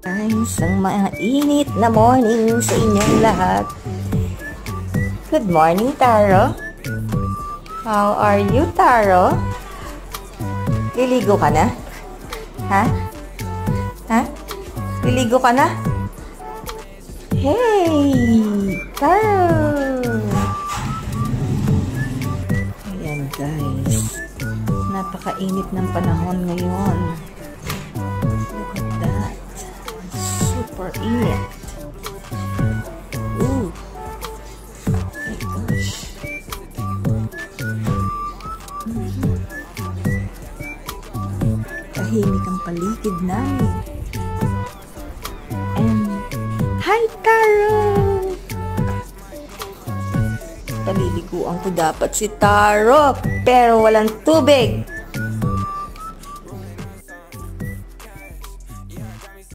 Guys, ang mainit na morning sa inyong lahat. Good morning, Taro. How are you, Taro? Liligo ka na? Ha? Ha? Liligo ka na? Hey! Taro! Ayan, guys. Napakainit ng panahon ngayon. Super init. Ooh. My gosh. Tahimik ang paligid namin. And, hi Taro! Paliliguan ko dapat si Taro, pero walang tubig.